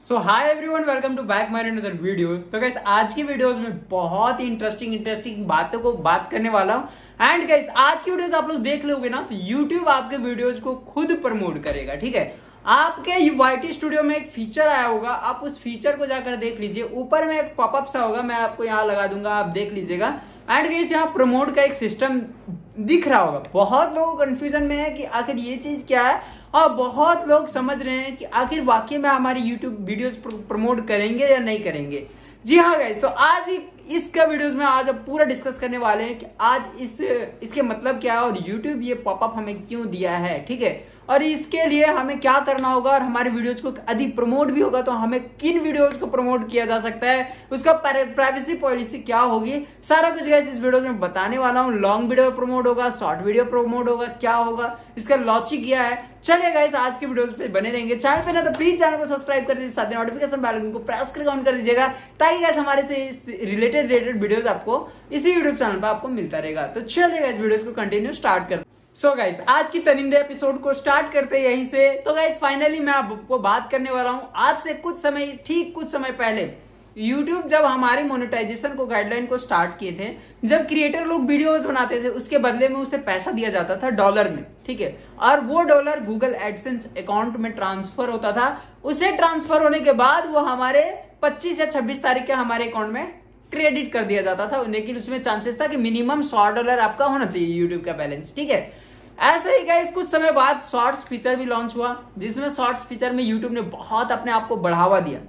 So hi everyone welcome to back my another videos तो guys आज की videos में बहुत ही इंटरेस्टिंग इंटरेस्टिंग बातों को बात करने वाला हूँ। एंड गाइस आज की वीडियोस आप लोग देख लोगे ना तो यूट्यूब आपके वीडियोस को खुद प्रमोट करेगा, ठीक है? आपके वाईटी स्टूडियो में एक फीचर आया होगा, आप उस फीचर को जाकर देख लीजिए। ऊपर में एक पॉपअप सा होगा, मैं आपको यहाँ लगा दूँगा, आप देख लीजिएगा। एंड गाइस यहाँ प्रमोट का एक सिस्टम दिख रहा होगा। बहुत लोग कंफ्यूजन में है कि आखिर ये चीज़ क्या है? और बहुत लोग समझ रहे हैं कि आखिर वाकई में हमारी यूट्यूब वीडियोस प्रमोट करेंगे या नहीं करेंगे। जी हाँ गैस तो आज ही इसका वीडियोस में आज अब पूरा डिस्कस करने वाले हैं कि आज इस, इसके मतलब क्या है और यूट्यूब ये पॉपअप हमें क्यों दिया है, ठीक है? और इसके लिए हमें क्या करना होगा और हमारे वीडियोज़ को अधिक प्रमोट भी होगा तो हमें किन वीडियोज़ को प्रमोट किया जा सकता है, उसका प्राइवेसी पॉलिसी क्या होगी, सारा कुछ गैस इस वीडियो में बताने वाला हूँ। लॉन्ग वीडियो प्रमोट होगा शॉर्ट वीडियो प्रमोट होगा, क्या होगा, इसका लॉजिक क्या है। चलिए गाइस आज के वीडियोस पे बने रहेंगे। चैनल पे ना तो प्लीज़ चैनल को सब्सक्राइब कर दीजिए, साथ ही नोटिफिकेशन बेल को प्रेस कर ऑन कर दीजिएगा, ताकि गाइस हमारे से रिलेटेड रिलेटेड वीडियोस आपको इसी यूट्यूब चैनल पर आपको मिलता रहेगा। तो चलिए गाइस वीडियोस को कंटिन्यू स्टार्ट करते सो so गाइस आज की तनिंदे एपिसोड को स्टार्ट करते हैं यहीं से। तो गाइस फाइनली मैं आपको बात करने वाला हूँ। आज से कुछ समय, ठीक कुछ समय पहले, YouTube जब हमारे मोनेटाइजेशन को गाइडलाइन को स्टार्ट किए थे, जब क्रिएटर लोग वीडियोस बनाते थे, उसके बदले में उसे पैसा दिया जाता था डॉलर में, ठीक है? और वो डॉलर गूगल एडसेंस अकाउंट में ट्रांसफ़र होता था। उसे ट्रांसफ़र होने के बाद वो हमारे 25 या 26 तारीख के हमारे अकाउंट में क्रेडिट कर दिया जाता था, लेकिन उसमें चांसेस था कि मिनिमम सौ डॉलर आपका होना चाहिए यूट्यूब का बैलेंस ठीक है? ऐसे ही गाइस कुछ समय बाद शॉर्ट्स फीचर भी लॉन्च हुआ, जिसमें शॉर्ट्स फीचर में यूट्यूब ने बहुत अपने आप को बढ़ावा दिया।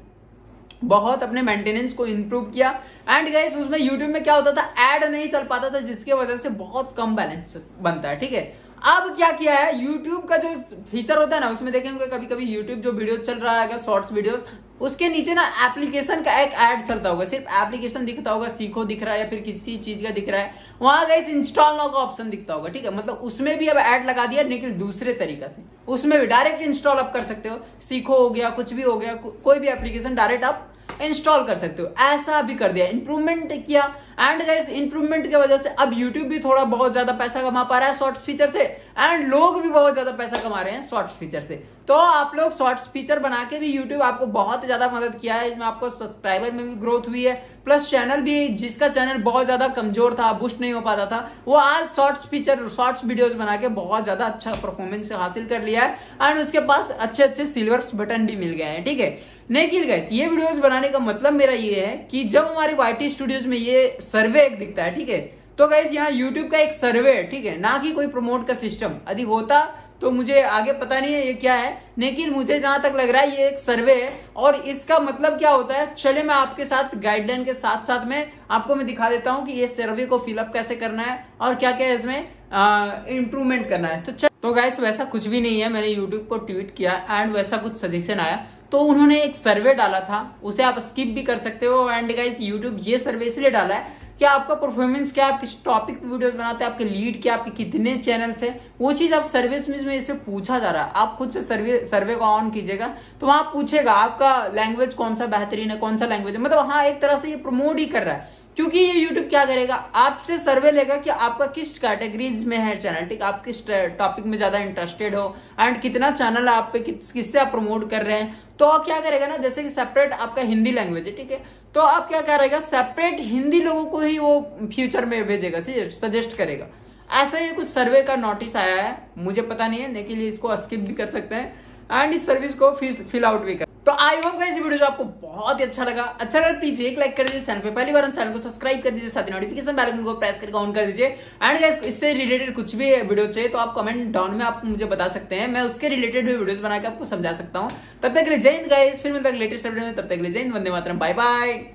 बहुत अपने मेंटेनेंस को इंप्रूव किया। एंड गाइस उसमें यूट्यूब में क्या होता था? एड नहीं चल पाता था, जिसके वजह से बहुत कम बैलेंस बनता है, ठीक है? अब क्या किया है? यूट्यूब का जो फीचर होता है ना, उसमें देखेंगे कभी कभी यूट्यूब जो वीडियो चल रहा है, अगर शॉर्ट्स वीडियो उसके नीचे ना एप्लीकेशन का एक ऐड चलता होगा। सिर्फ़ एप्लीकेशन दिखता होगा सीखो दिख रहा है या फिर किसी चीज़ का दिख रहा है वहाँ गए इंस्टॉल नाउ का ऑप्शन दिखता होगा ठीक है? मतलब उसमें भी अब ऐड लगा दिया लेकिन दूसरे तरीका से। उसमें भी डायरेक्ट इंस्टॉल आप कर सकते हो। सीखो हो गया कुछ भी हो गया को, कोई भी एप्लीकेशन डायरेक्ट आप इंस्टॉल कर सकते हो। ऐसा भी कर दिया। इंप्रूवमेंट किया एंड गाइस इंप्रूवमेंट की वजह से अब यूट्यूब भी थोड़ा बहुत ज़्यादा पैसा कमा पा रहा है शॉर्ट्स फीचर से। एंड लोग भी बहुत ज़्यादा पैसा कमा रहे हैं शॉर्ट्स फीचर से। तो आप लोग शॉर्ट्स फीचर बना के भी यूट्यूब आपको बहुत ज़्यादा मदद किया है। इसमें आपको सब्सक्राइबर में भी ग्रोथ हुई है। प्लस चैनल भी, जिसका चैनल बहुत ज़्यादा कमज़ोर था बुस्ट नहीं हो पाता था, वो आज शॉर्ट्स फीचर शॉर्ट्स वीडियोस बना के बहुत ज़्यादा अच्छा परफॉर्मेंस हासिल कर लिया है। एंड उसके पास अच्छे अच्छे सिल्वर बटन भी मिल गए हैं, ठीक है? नहीं गैस ये वीडियोस बनाने का मतलब मेरा ये है कि जब हमारे वाईटी स्टूडियोज में ये सर्वे एक दिखता है, ठीक है? तो गैस यहाँ यूट्यूब का एक सर्वे है ठीक है? ना कि कोई प्रमोट का सिस्टम यदि होता तो मुझे आगे पता नहीं है ये क्या है, लेकिन मुझे जहाँ तक लग रहा है, ये एक सर्वे है, और इसका मतलब क्या होता है? चले मैं आपके साथ गाइडलाइन के साथ साथ में आपको मैं दिखा देता हूँ कि ये सर्वे को फिलअप कैसे करना है, और क्या क्या है इसमें इंप्रूवमेंट करना है। तो चल तो गाइस वैसा कुछ भी नहीं है, मैंने यूट्यूब को ट्वीट किया एंड वैसा कुछ सजेशन आया। तो उन्होंने एक सर्वे डाला था, उसे आप स्किप भी कर सकते हो। एंड गाइस यूट्यूब ये सर्वे इसलिए डाला है कि आपका परफॉर्मेंस क्या आप किस टॉपिक पे वीडियोस बनाते हैं, आपके लीड क्या आपके कितने चैनल्स है, वो चीज़ आप सर्विस में इसे पूछा जा रहा है। आप खुद से सर्वे सर्वे को ऑन कीजिएगा तो वहाँ पूछेगा, आपका लैंग्वेज कौन सा बेहतरीन है, कौन सा लैंग्वेज है? मतलब हाँ एक तरह से ये प्रमोट ही कर रहा है। क्योंकि ये YouTube क्या करेगा? आपसे सर्वे लेगा कि आपका किस कैटेगरीज में है चैनल ठीक? आप किस टॉपिक में ज़्यादा इंटरेस्टेड हो? एंड कितना चैनल आप पे किस किससे आप प्रमोट कर रहे हैं? तो क्या करेगा ना, जैसे कि सेपरेट आपका हिंदी लैंग्वेज है, ठीक है? तो आप क्या करेगा सेपरेट हिंदी लोगों को ही वो फ्यूचर में भेजेगा सजेस्ट करेगा। ऐसा ही कुछ सर्वे का नोटिस आया है, मुझे पता नहीं है, लेकिन इसको स्किप भी कर सकते हैं। एंड इस सर्विस को फिल आउट भी कर आई होप गाइस वीडियो जो आपको बहुत ही अच्छा लगा। अच्छा लगा प्लीज़ एक लाइक कर दीजिए चैनल पे। पहली बार चैनल को सब्सक्राइब कर दीजिए, साथ ही नोटिफिकेशन बेल को प्रेस करके ऑन कर दीजिए। एंड गाइस इससे रिलेटेड कुछ भी वीडियो चाहिए तो आप कमेंट डाउन में आप मुझे बता सकते हैं। मैं उसके रिलेटेड भी वीडियोस बना के आपको समझा सकता हूँ। तब तक जय हिंद गाइस फिर मिलता लेटेस्ट अपडेट में। तब तक जय हिंद, वंदे मातरम। Bye bye